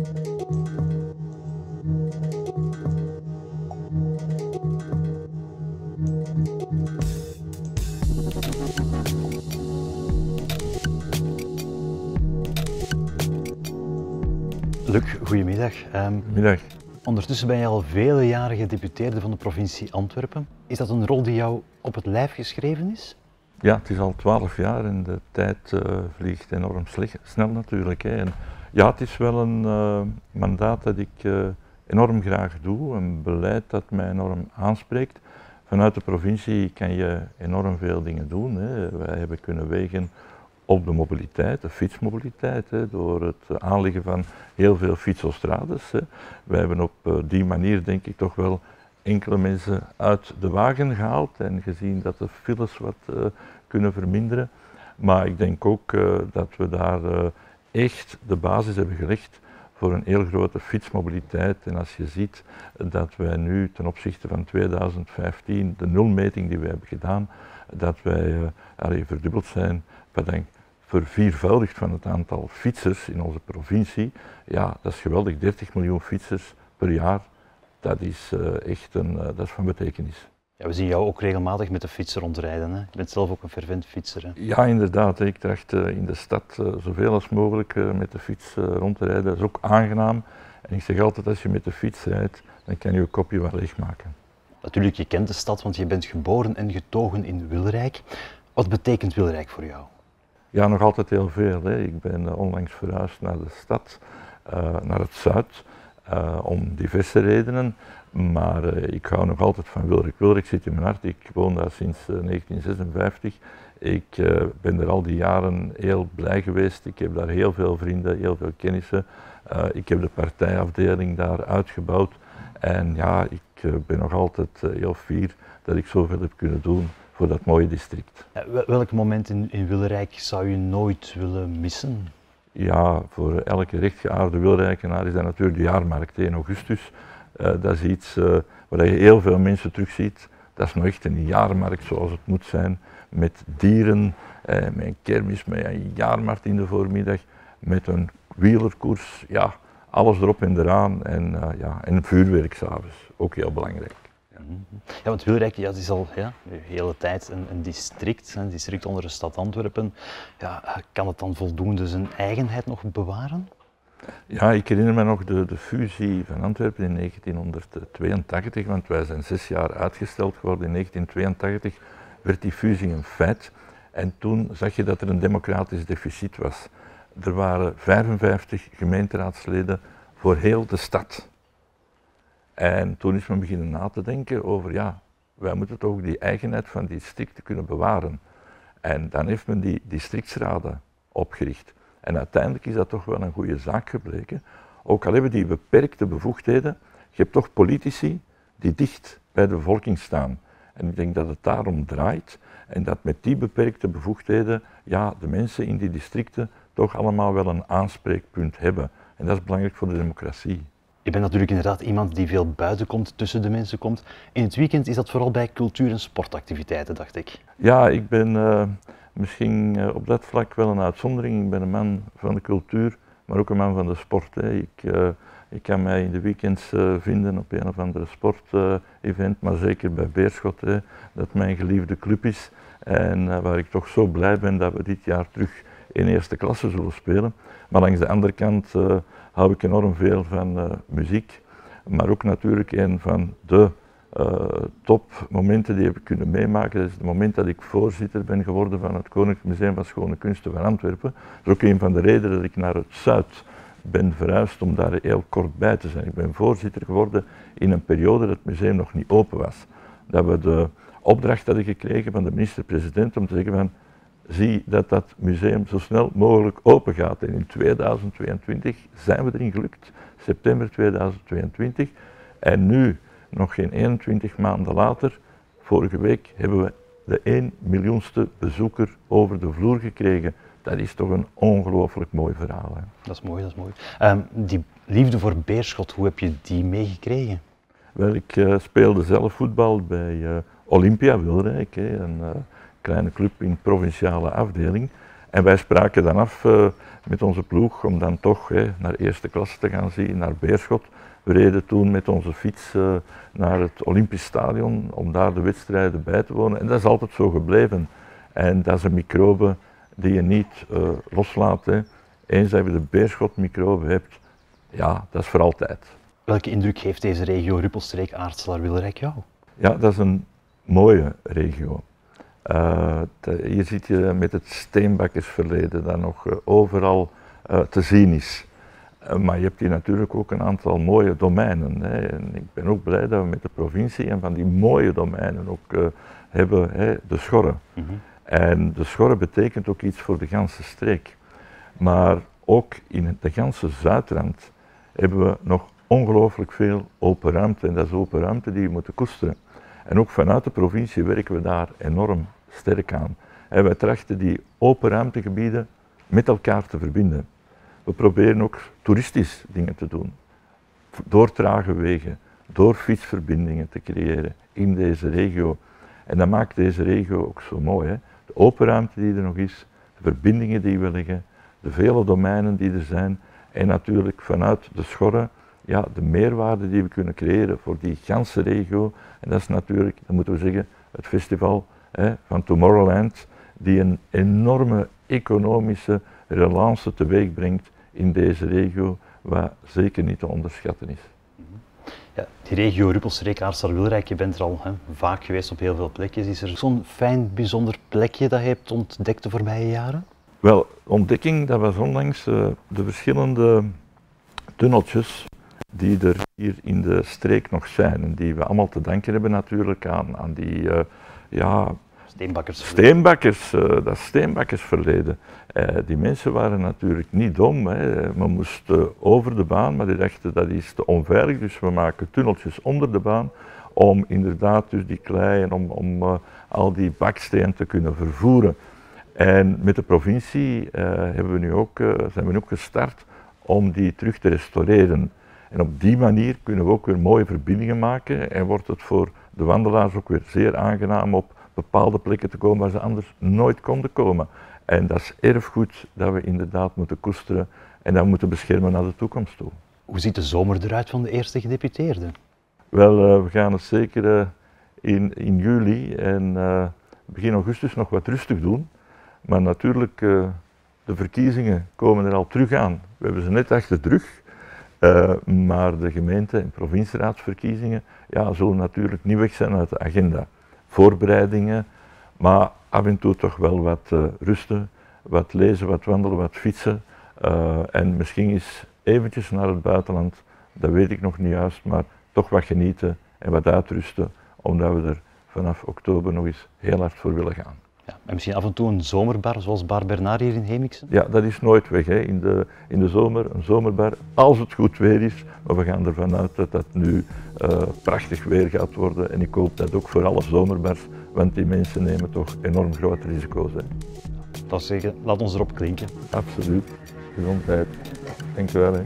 Luc, goedemiddag. Um, Middag. Ondertussen ben je al vele jaren gedeputeerde van de provincie Antwerpen. Is dat een rol die jou op het lijf geschreven is? Ja, het is al twaalf jaar en de tijd uh, vliegt enorm snel natuurlijk. Hè. En ja, het is wel een uh, mandaat dat ik uh, enorm graag doe, een beleid dat mij enorm aanspreekt. Vanuit de provincie kan je enorm veel dingen doen. Hè. Wij hebben kunnen wegen op de mobiliteit, de fietsmobiliteit, hè, door het aanleggen van heel veel fietsostrades. Wij hebben op uh, die manier denk ik toch wel enkele mensen uit de wagen gehaald en gezien dat de files wat kunnen verminderen. Maar ik denk ook dat we daar echt de basis hebben gelegd voor een heel grote fietsmobiliteit. En als je ziet dat wij nu ten opzichte van 2015, de nulmeting die we hebben gedaan, dat wij allee, verdubbeld zijn, denk verviervoudigd van het aantal fietsers in onze provincie. Ja, dat is geweldig, 30 miljoen fietsers per jaar. Dat is uh, echt een, uh, dat is van betekenis. Ja, we zien jou ook regelmatig met de fiets rondrijden. Hè? Je bent zelf ook een fervent fietser. Hè? Ja, inderdaad. Ik tracht uh, in de stad zoveel als mogelijk met de fiets rond te rijden. Dat is ook aangenaam. En ik zeg altijd, als je met de fiets rijdt, dan kan je je kopje wel leegmaken. Natuurlijk, je kent de stad, want je bent geboren en getogen in Wilrijk. Wat betekent Wilrijk voor jou? Ja, nog altijd heel veel. Hè. Ik ben onlangs verhuisd naar de stad, naar het zuid, uh, om diverse redenen. Maar ik hou nog altijd van Wilrijk. Wilrijk zit in mijn hart. Ik woon daar sinds 1956. Ik ben er al die jaren heel blij geweest. Ik heb daar heel veel vrienden, heel veel kennissen. ik heb de partijafdeling daar uitgebouwd. En ja, ik ben nog altijd heel fier dat ik zoveel heb kunnen doen voor dat mooie district. Welk moment in, in zou je nooit willen missen? Ja, voor elke rechtgeaarde Wilrijkenaar is dat natuurlijk de jaarmarkt 1 augustus. Uh, dat is iets uh, waar je heel veel mensen terugziet. Dat is nog echt een jaarmarkt zoals het moet zijn. Met dieren, eh, met een kermis, met een jaarmarkt in de voormiddag, met een wielerkoers. Ja, alles erop en eraan. En, uh, ja, en vuurwerk s'avonds, ook heel belangrijk. Ja, want Wilrijk ja, is al ja, de hele tijd een, een district, een district onder de stad Antwerpen. Ja, kan het dan voldoende zijn eigenheid nog bewaren? Ja, ik herinner me nog de, de fusie van Antwerpen in 1982, want wij zijn zes jaar uitgesteld geworden. In 1982 werd die fusie een feit. En toen zag je dat er een democratisch deficit was. Er waren 55 gemeenteraadsleden voor heel de stad. En toen is men beginnen na te denken over, ja, wij moeten toch die eigenheid van die districten kunnen bewaren. En dan heeft men die districtsraden opgericht. En uiteindelijk is dat toch wel een goede zaak gebleken. Ook al hebben die beperkte bevoegdheden, je hebt toch politici die dicht bij de bevolking staan. En ik denk dat het daarom draait en dat met die beperkte bevoegdheden, ja, de mensen in die districten toch allemaal wel een aanspreekpunt hebben. En dat is belangrijk voor de democratie. Je bent natuurlijk inderdaad iemand die veel buiten komt, tussen de mensen komt. In het weekend is dat vooral bij cultuur- en sportactiviteiten, dacht ik. Ja, ik ben uh, misschien uh, op dat vlak wel een uitzondering. Ik ben een man van de cultuur, maar ook een man van de sport. Hè. Ik, uh, ik kan mij in de weekends vinden op een of andere sportevent, maar zeker bij Beerschot, hè, dat mijn geliefde club is. En waar ik toch zo blij ben dat we dit jaar terug in eerste klasse zullen spelen. Maar langs de andere kant hou ik enorm veel van uh, muziek, maar ook natuurlijk een van de uh, topmomenten die heb kunnen meemaken. Dat is het moment dat ik voorzitter ben geworden van het Koninklijk Museum van Schone Kunsten van Antwerpen. Dat is ook een van de redenen dat ik naar het zuid ben verhuisd om daar heel kort bij te zijn. Ik ben voorzitter geworden in een periode dat het museum nog niet open was. Dat we de opdracht hadden gekregen van de minister-president om te zeggen van zie dat dat museum zo snel mogelijk open gaat. En in 2022 zijn we erin gelukt, september 2022. En nu, nog geen 21 maanden later, vorige week hebben we de 1 miljoenste bezoeker over de vloer gekregen. Dat is toch een ongelooflijk mooi verhaal. Hè? Dat is mooi, dat is mooi. Um, die liefde voor Beerschot, hoe heb je die meegekregen? Wel, ik uh, speelde zelf voetbal bij uh, Olympia Wilrijk. Hè, en, uh, kleine club in provinciale afdeling. En wij spraken dan af uh, met onze ploeg om dan toch hè, naar eerste klasse te gaan zien, naar Beerschot. We reden toen met onze fiets uh, naar het Olympisch Stadion om daar de wedstrijden bij te wonen. En dat is altijd zo gebleven. En dat is een microbe die je niet uh, loslaat. Hè. Eens dat je de Beerschot-microbe hebt, ja, dat is voor altijd. Welke indruk heeft deze regio Ruppelstreek Aartselaar Wilrijk jou? Ja, dat is een mooie regio. Uh, hier zit je met het steenbakkersverleden dat nog uh, overal uh, te zien is. maar je hebt hier natuurlijk ook een aantal mooie domeinen. Hè. En ik ben ook blij dat we met de provincie en van die mooie domeinen ook hebben hè, de schorren. Mm -hmm. En de schorren betekent ook iets voor de ganse streek. Maar ook in de ganse Zuidrand hebben we nog ongelooflijk veel open ruimte. En dat is open ruimte die we moeten koesteren. En ook vanuit de provincie werken we daar enorm sterk aan. En wij trachten die open ruimtegebieden met elkaar te verbinden. We proberen ook toeristisch dingen te doen. Door trage wegen, door fietsverbindingen te creëren in deze regio. En dat maakt deze regio ook zo mooi. Hè? De open ruimte die er nog is, de verbindingen die we leggen, de vele domeinen die er zijn en natuurlijk vanuit de schorren ja, de meerwaarde die we kunnen creëren voor die ganse regio. En dat is natuurlijk, dan moeten we zeggen, het festival hè, van Tomorrowland, die een enorme economische relance teweeg brengt in deze regio, wat zeker niet te onderschatten is. Ja, die regio Ruppelstreek, Aartsar Wilrijk, je bent er al hè, vaak geweest op heel veel plekjes. Is er zo'n fijn, bijzonder plekje dat je hebt ontdekt de voorbije jaren? Wel, ontdekking, dat was onlangs uh, de verschillende tunneltjes die er hier in de streek nog zijn. En die we allemaal te danken hebben natuurlijk aan, aan die uh, ja, steenbakkers. Steenbakkers, uh, dat steenbakkersverleden. Uh, die mensen waren natuurlijk niet dom. Hè. Men moest over de baan, maar die dachten dat is te onveilig. Dus we maken tunneltjes onder de baan om inderdaad dus die klei en om, om al die baksteen te kunnen vervoeren. En met de provincie hebben we nu ook, zijn we nu ook gestart om die terug te restaureren. En op die manier kunnen we ook weer mooie verbindingen maken en wordt het voor de wandelaars ook weer zeer aangenaam op bepaalde plekken te komen waar ze anders nooit konden komen. En dat is erfgoed dat we inderdaad moeten koesteren en dat we moeten beschermen naar de toekomst toe. Hoe ziet de zomer eruit van de eerste gedeputeerde? Wel, uh, we gaan het zeker uh, in, in juli en uh, begin augustus nog wat rustig doen. Maar natuurlijk, de verkiezingen komen er al terug aan. We hebben ze net achter de rug. Uh, maar de gemeente- en provincieraadsverkiezingen ja, zullen natuurlijk niet weg zijn uit de agenda. Voorbereidingen, maar af en toe toch wel wat uh, rusten, wat lezen, wat wandelen, wat fietsen. Uh, en misschien eens eventjes naar het buitenland, dat weet ik nog niet juist, maar toch wat genieten en wat uitrusten, omdat we er vanaf oktober nog eens heel hard voor willen gaan. Ja, en misschien af en toe een zomerbar zoals Bar Bernard hier in Hemiksen? Ja, dat is nooit weg. Hè. In, de, in de zomer een zomerbar, als het goed weer is. Maar we gaan ervan uit dat dat nu uh, prachtig weer gaat worden. En ik hoop dat ook voor alle zomerbars, want die mensen nemen toch enorm grote risico's. Hè. Dat zeggen, laat ons erop klinken. Absoluut. Gezondheid. Dank je wel. Hè.